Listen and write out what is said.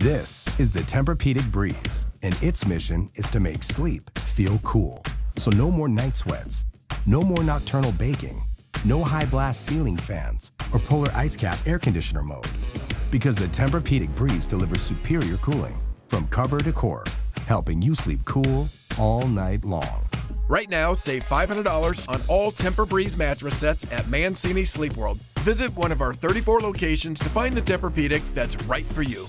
This is the Tempur-Pedic Breeze, and its mission is to make sleep feel cool. So no more night sweats, no more nocturnal baking, no high blast ceiling fans, or polar ice cap air conditioner mode. Because the Tempur-Pedic Breeze delivers superior cooling from cover to core, helping you sleep cool all night long. Right now, save $500 on all Tempur-Breeze mattress sets at Mancini Sleep World. Visit one of our 34 locations to find the Tempur-Pedic that's right for you.